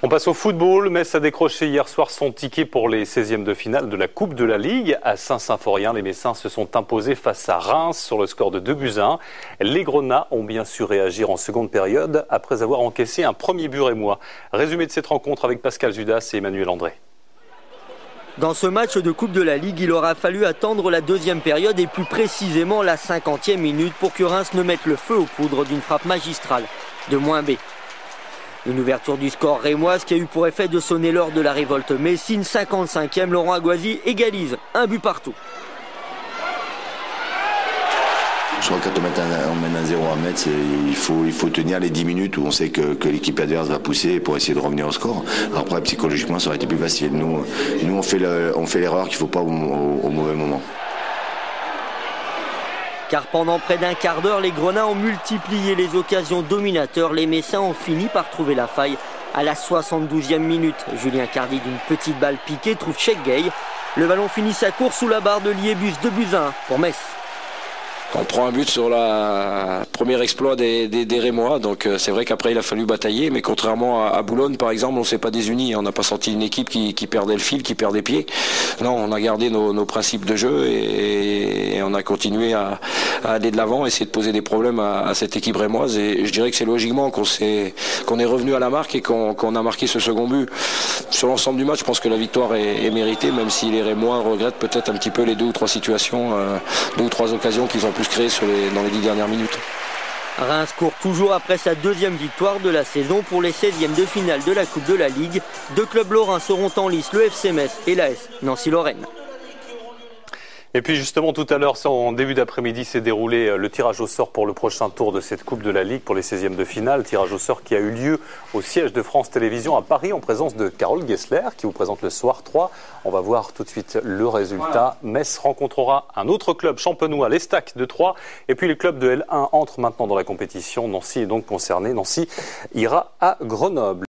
On passe au football. Metz a décroché hier soir son ticket pour les 16e de finale de la Coupe de la Ligue. À Saint-Symphorien, les Messins se sont imposés face à Reims sur le score de 2 buts 1. Les Grenats ont bien su réagir en seconde période après avoir encaissé un premier but rémois. Résumé de cette rencontre avec Pascal Judas et Emmanuel André. Dans ce match de Coupe de la Ligue, il aura fallu attendre la deuxième période et plus précisément la 50e minute pour que Reims ne mette le feu aux poudres d'une frappe magistrale de moins B. Une ouverture du score rémoise qui a eu pour effet de sonner l'heure de la révolte Messine. 55e, Laurent Aguazi égalise un but partout. Je crois que quand on mène un 0 à Metz, il faut, il faut tenir les 10 minutes où on sait que, l'équipe adverse va pousser pour essayer de revenir au score. Après, psychologiquement, ça aurait été plus facile. Nous, nous on fait l'erreur qu'il ne faut pas au mauvais moment car pendant près d'un quart d'heure, les Grenats ont multiplié les occasions dominateurs. Les Messins ont fini par trouver la faille à la 72e minute. Julien Cardi d'une petite balle piquée trouve Cheikh Gay. Le ballon finit sa course sous la barre de Liébus de Buzyn pour Metz. On prend un but sur la premier exploit des, Rémois, donc euh, c'est vrai qu'après il a fallu batailler, mais contrairement à, Boulogne par exemple, on s'est pas désuni, on n'a pas senti une équipe qui, perdait le fil, qui perdait pied. Non, on a gardé nos, principes de jeu et, on a continué à, aller de l'avant, essayer de poser des problèmes à, cette équipe rémoise. Et je dirais que c'est logiquement qu'on est, qu'on est revenu à la marque et qu'on a marqué ce second but. Sur l'ensemble du match, je pense que la victoire est, méritée, même si les Rémois regrettent peut-être un petit peu les deux ou trois situations, euh, deux ou trois occasions qu'ils ont plus créées sur les, dans les dix dernières minutes. Reims court toujours après sa deuxième victoire de la saison pour les 16e de finale de la Coupe de la Ligue. Deux clubs lorrains seront en lice, le FC Metz et l'AS Nancy-Lorraine. Et puis justement tout à l'heure, en début d'après-midi, s'est déroulé euh, le tirage au sort pour le prochain tour de cette Coupe de la Ligue pour les 16e de finale. Tirage au sort qui a eu lieu au siège de France Télévisions à Paris en présence de Carole Gessler qui vous présente le soir 3. On va voir tout de suite le résultat. Metz rencontrera un autre club champenois, l'Estac de 3. Et puis le club de L1 entre maintenant dans la compétition. Nancy est donc concerné. Nancy ira à Grenoble.